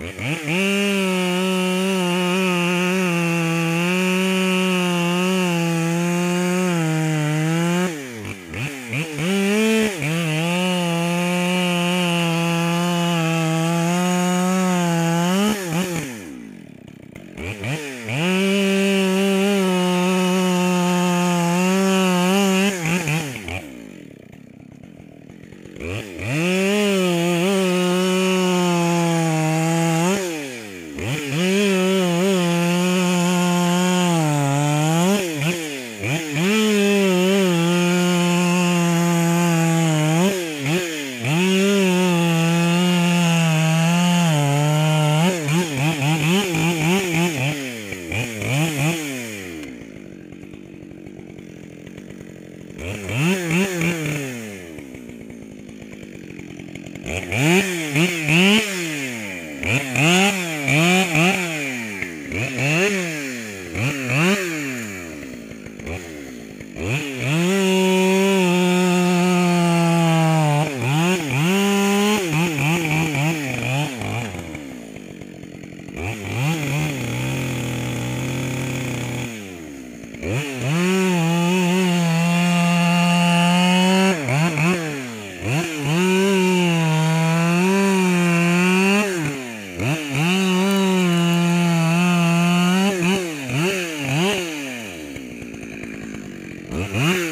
Mm-hmm. Mm-hmm. Mm-hmm. Mm-hmm.